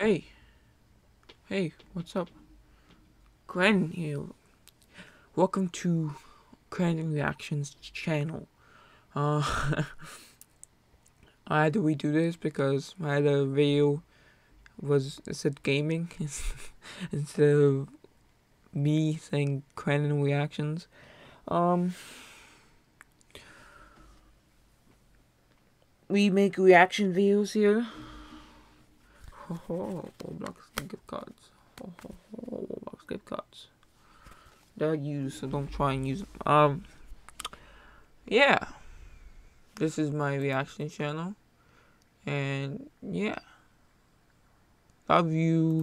Hey. Hey, what's up? Glenn here. Welcome to Glenn Reactions channel. Uh, I had to redo this because my other video was it said gaming instead of me saying Glenn Reactions. Um, we make reaction videos here. Ho ho, Roblox gift cards. Ho ho, Roblox gift cards. They're used, so don't try and use them. Um, yeah. This is my reaction channel. And yeah. Love you.